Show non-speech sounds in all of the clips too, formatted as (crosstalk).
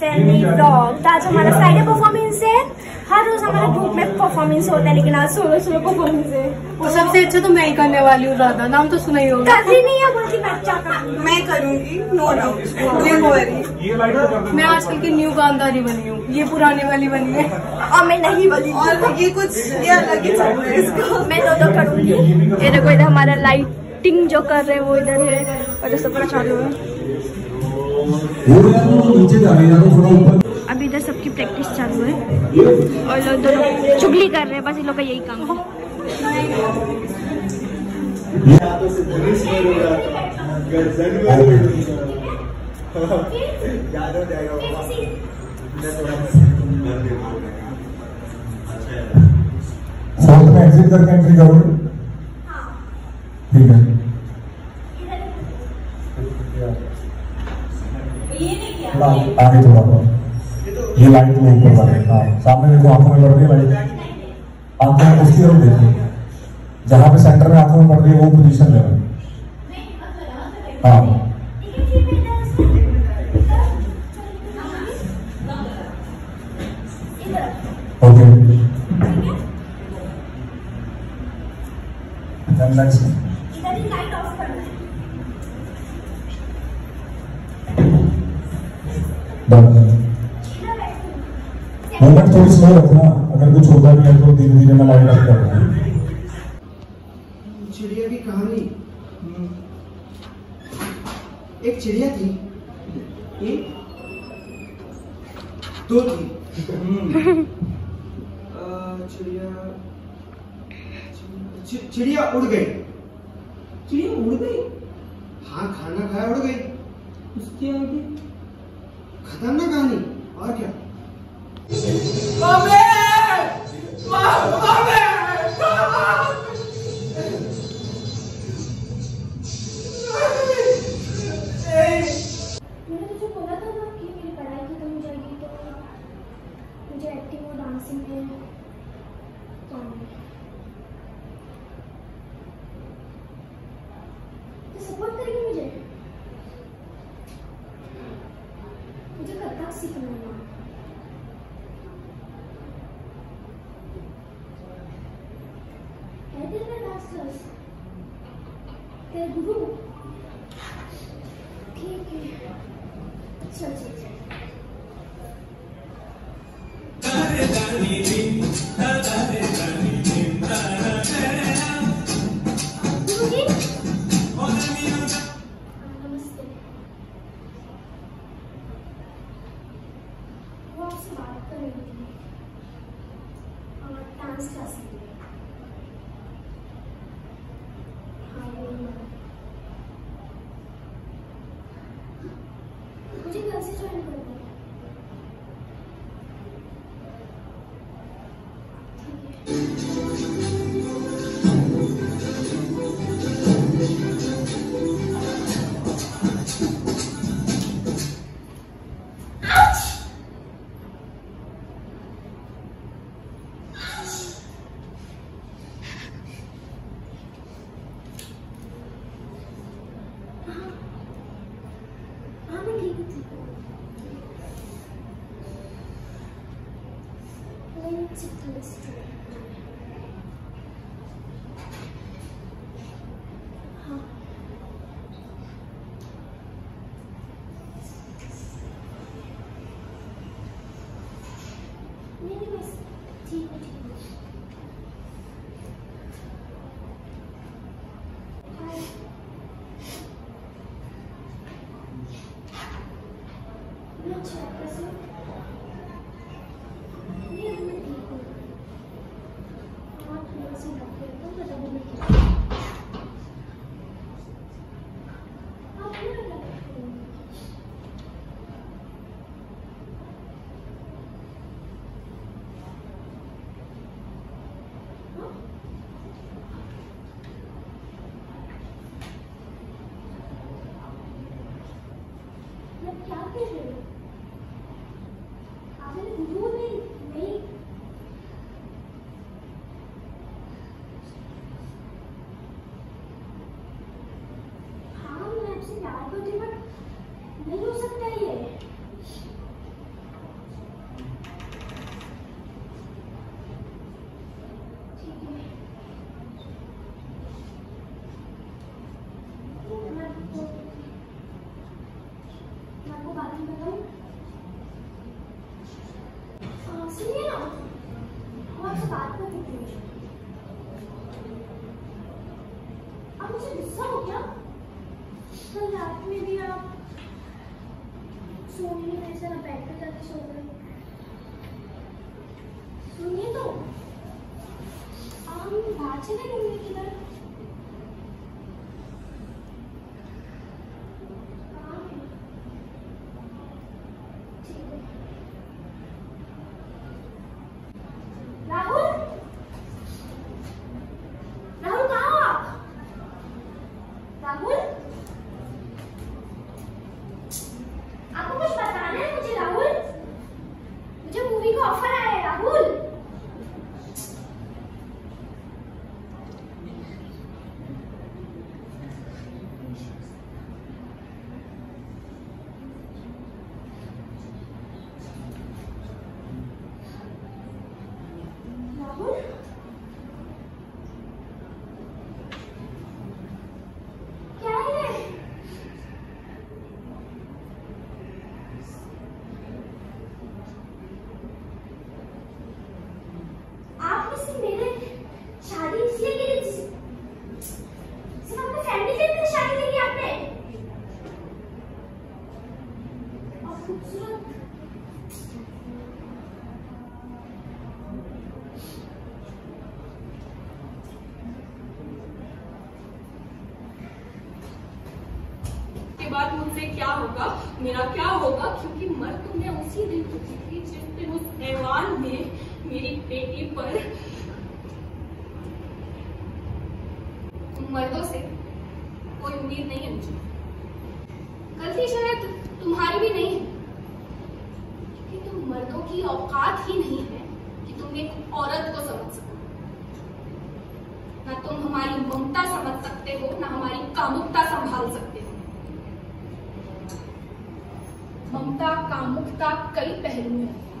Family blog आज हमारा Friday performance है। हर रोज हमारे ग्रुप में परफॉर्मेंस होता है लेकिन आज सोलो सोलो परफॉर्मेंस है। और सबसे अच्छा तो मैं ही करने वाली हूँ ज़्यादा नाम तो सुना ही होगा। नहीं है बोलती मैं करूँगी मैं करूँगी नो डाउट मैं आजकल की न्यू गांधारी बनी हूँ। ये पुराने वाली बनी है। और मैं नहीं बनी। और ये कुछ ये अलग ही मैं दो करूँगी। ये देखो इधर हमारा लाइटिंग जो कर रहे हैं वो इधर है। और सब पूरा चालू है। अभी इधर सबकी प्रैक्टिस चालू है। और लोग दोनों चुगली कर रहे हैं, बस इन लोग का यही काम है। फोर्थ में एग्जिट करके एंट्री करोगे? ठीक है। आगे थोड़ा ये लाइट में ऊपर वाले हाँ सामने देखो, आँखों में पड़ रही है लाइट आँखों में उसकी ओर देखो। जहाँ पे सेंटर में आँखों में पड़ रही है, वो पोजीशन लेना हाँ। थोड़ी स्लो रखना अगर कुछ होता भी है तो धीरे धीरे मैं लाइट अप कर रहा चिड़िया की कहानी। एक चिड़िया थी। एक दो थी। (laughs) चिड़िया चिड़िया उड़ गई। चिड़िया उड़ गई? हाँ खाना खाया उड़ गई। उसके आगे खतरनाक कहानी। और क्या? मुझे एक्टिंग और डांसिंग में तो सपोर्ट करेगी मुझे? मुझे कथक सीखना है। है तेरे गुरु ठीक है गुरुजी? नमस्ते वो आपसे बात कर रही और डांस क्लास के लिए थी मुझे गुस्सा हो गया रात में भी आप जाके सो गए सुनिए तो हम बाचे चले घूमने किधर है? ठीक है राहुल राहुल कहाँ हो आप राहुल आपको कुछ बताना है मुझे राहुल मुझे मूवी का ऑफ़र आया है राहुल राहुल क्या है ये आपने सिर्फ़ मेरे शादी इसलिए की थी सिर्फ़ अपने फैमिली के लिए शादी की थी आपने और खूबसूरत के बाद मुझसे क्या होगा? मेरा क्या होगा? क्योंकि मर तो मैं उसी दिन चुकी थी जिस दिन उस हैवान ने मेरी बेटी पर मर्दों से कोई उम्मीद नहीं है मुझे। गलती शायद तुम्हारी भी नहीं है। क्योंकि तुम मर्दों की औकात ही नहीं है कि तुम एक औरत को समझ सको। ना तुम हमारी ममता समझ सकते हो, ना हमारी कामुकता संभाल सकते हो। ममता, कामुकता कई पहलू हैं।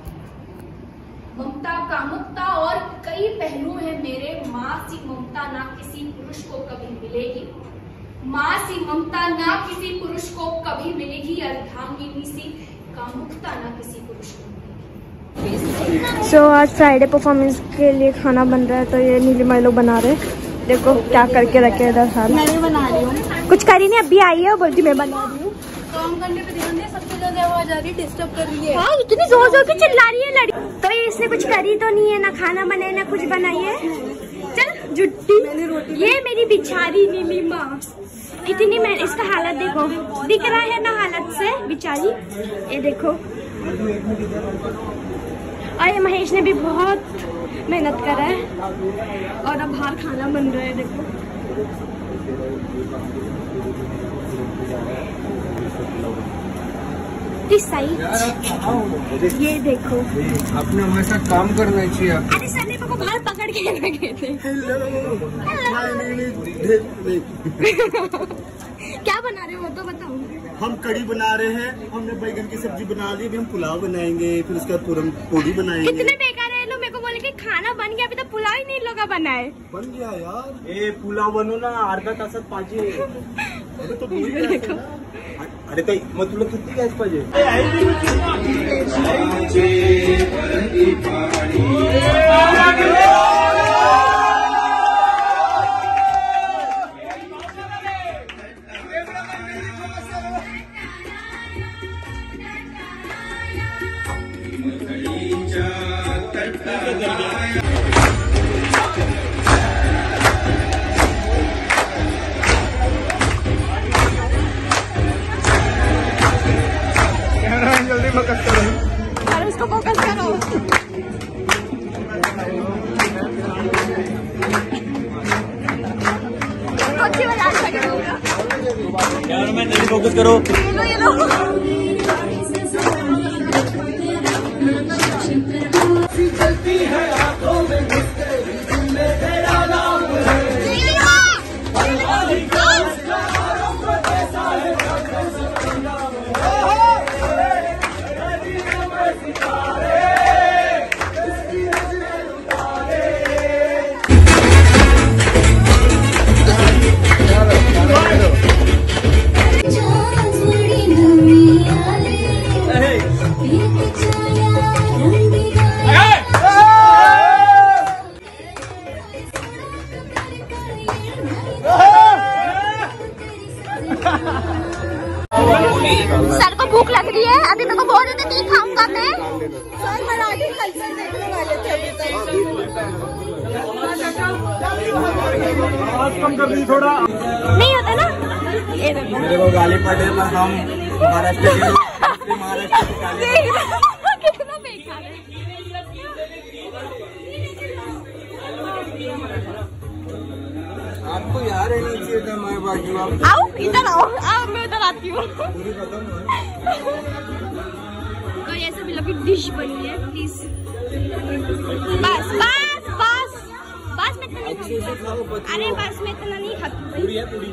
ममता कामुकता और कई पहलू हैं मेरे। माँ सी ममता ना किसी पुरुष को कभी मिलेगी। माँ सी ममता ना किसी पुरुष को कभी मिलेगी। अर्धांगिनी सी कामुकता ना किसी पुरुष को मिलेगी। सो आज फ्राइडे परफॉर्मेंस के लिए खाना बन रहा है तो ये नीलिमा लोग बना रहे देखो क्या करके रखे हैं इधर सारा। मैं भी बना रही हूँ। कुछ करी नहीं अभी आई है और बोलती मैं बना रही हूँ। काम करने पे ध्यान दे सबसे ज़्यादा आवाज़ आ रही है डिस्टर्ब कर रही है। हाँ इतनी ज़ोर ज़ोर की चिल्ला रही है लड़ी। तो ये इसने कुछ करी तो नहीं है ना खाना बनाए ना कुछ बनाई है। चल जुट्टी। ये मेरी बिचारी नीलिमा कितनी मैं इसका हालत देखो। दिख रहा है ना हालत से बिचारी? ये देखो। और ये महेश ने भी बहुत मेहनत करा है। और अब बाहर खाना बन रहा है देखो। साइड ये देखो। आपने हमारे साथ काम करना चाहिए अरे सर ने को बाहर पकड़ के क्या बना रहे हो? तो बताओ। हम कड़ी बना रहे हैं हमने बैगन की सब्ज़ी बना ली अभी हम पुलाव बनाएँगे फिर उसके बाद पूरन पूड़ी बनाएँगे। कितने बेकार है लोग मेरे को बोले कि खाना बन गया अभी तो पुलाव ही नहीं लोग बनाए। बन गया यार। ए पुलाव बनवू ना अर्धा तासात अरे तो? अरे ताई मग तुला किती गॅस पाहिजे अरे करो। देखो गाली पड़े पर हम महाराष्ट्र के लोग आपको यार है नहीं चाहिए था मैं बाजू आप आओ इधर आओ। आओ मैं उधर आती हूँ। तो ये सब लोग डिश बनी है प्लीज़ बस बस बस। बस मैं इतना नहीं अरे बस मैं इतना नहीं खाती पूरी है पूरी?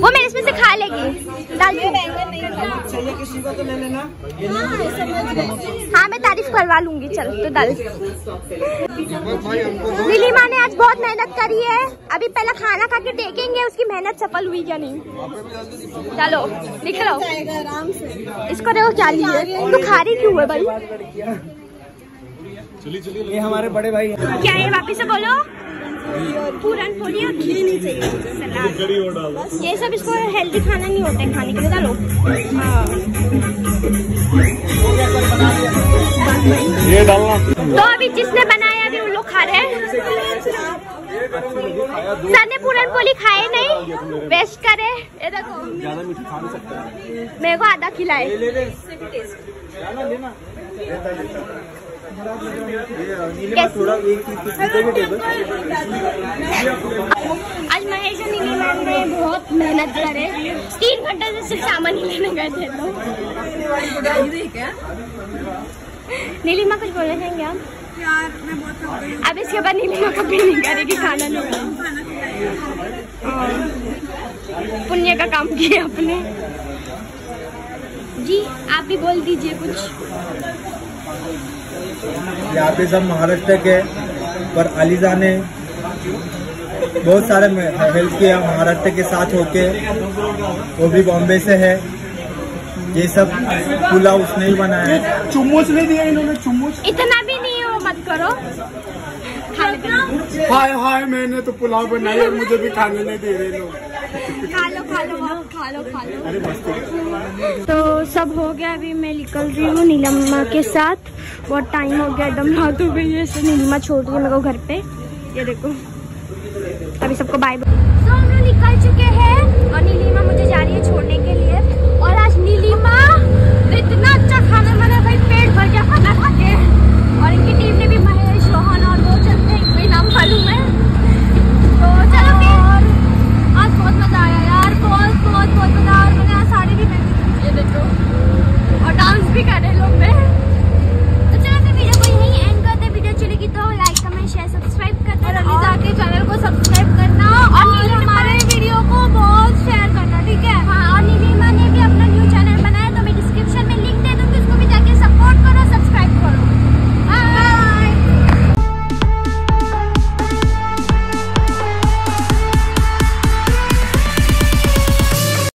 वो मेरे इसमें से खा लेगी। डाल चाहिए किसी को तो ले लेना। हाँ मैं तारीफ़ करवा लूँगी। चल तो डाल। भाई नीली माँ ने आज बहुत मेहनत करी है। अभी पहले खाना खा के देखेंगे उसकी मेहनत सफल हुई या नहीं। चलो निकलो इसको देखो क्या लिए। तू खा रही क्यों है भाई? ये हमारे बड़े भाई क्या है वापिस से बोलो। पूरन पोली और घी नहीं चाहिए सलाद। ये सब इसको हेल्दी खाना नहीं होता है खाने के लिए डालो। हाँ। ये डालना। तो अभी जिसने बनाया अभी उन लोग खा रहे हैं। सर ने पूरन पोली खाए नहीं वेस्ट करे। ये देखो। ज़्यादा मीठा खा नहीं सकता। मेरे को आधा खिलाए। में आज महेश और नीली मैम ने बहुत मेहनत करे। तीन घंटे से सिर्फ़ सामान ही लेने गए थे लोग नीलिमा कुछ बोलना चाहेंगे आप? अब इसके बाद नीलिमा कभी नहीं करेगी खाना नहीं। हाँ। पुण्य का काम किया आपने। जी आप भी बोल दीजिए कुछ। यहाँ पे सब महाराष्ट्र के पर अलीजा ने बहुत सारे हेल्प किया महाराष्ट्र के साथ होके। वो भी बॉम्बे से है। ये सब पुलाव उसने ही बनाया है। चुम्मच नहीं दिया इन्होंने चुम्मच इतना भी नहीं हो मत करो। हाय हाय मैंने तो पुलाव बनाया और मुझे भी खाने नहीं दे रहे लोग। खा लो खा लो खा लो खा लो तो सब हो गया अभी मैं निकल रही हूँ नीलम्मा के साथ। बहुत टाइम हो गया एकदम ना तो गई है नीलिमा छोड़ रही मेरे को घर पे। ये देखो। अभी सबको बाय बाय सो हम लोग निकल चुके हैं और नीलिमा मुझे जा रही है छोड़ने के लिए। और आज नीलिमा इतना अच्छा खाना बना भाई पेट भर गया। खाना खा के